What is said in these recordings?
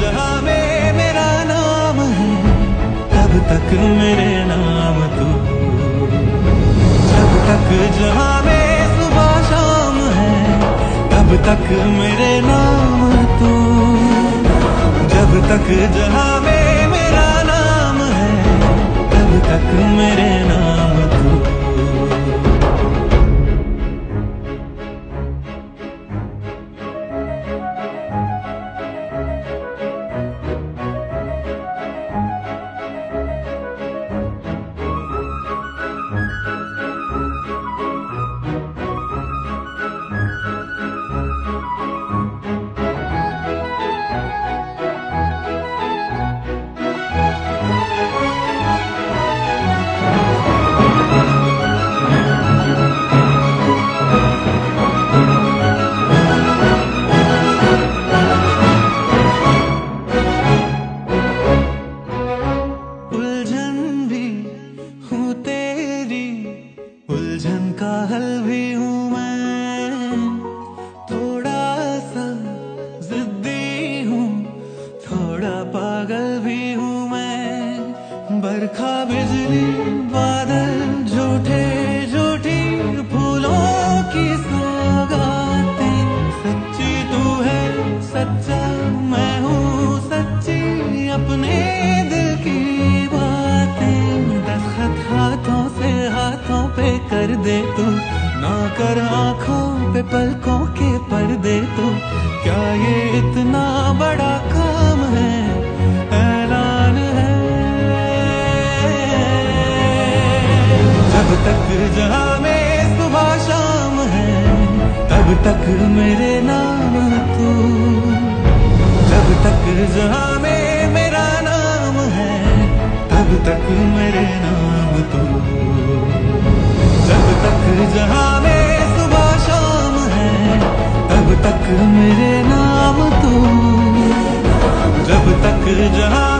जहाँ में मेरा नाम है, तब तक मेरे नाम तू। जब तक जहाँ में सुबह शाम है, तब तक मेरे नाम तू। जब तक जहाँ में थोड़ा पागल भी हूँ मैं। बरखा, बिजली, बादल, झूठे, झूठी फूलों की सौगातें। सच्ची तू है, सच्चा मैं हूँ, सच्ची अपने दिल की बातें। दस्तखत हाथों से हाथों पे कर दे तू। ना कर आँखों पे पलकों के पर्दे तू। क्या ये इतना बड़ा तक मेरे नाम तू। जब तक जहाँ में मेरा नाम है, तब तक मेरे नाम तू। जब तक जहाँ में सुबह शाम है, तब तक मेरे नाम तू। जब तक जहाँ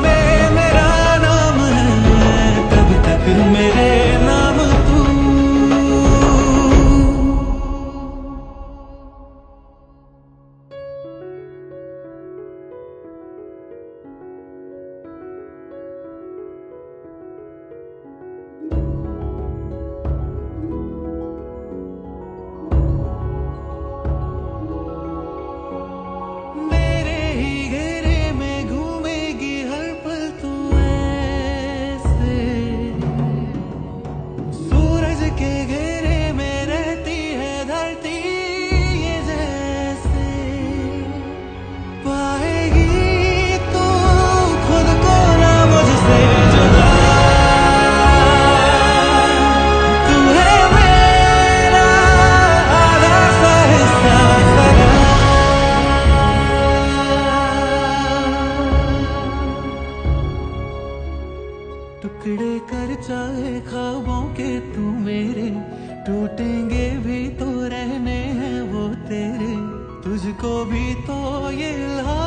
टुकड़े कर चाहे खाबों के तू मेरे। टूटेंगे भी तो रहने हैं वो तेरे। तुझको भी तो ये इल्हाम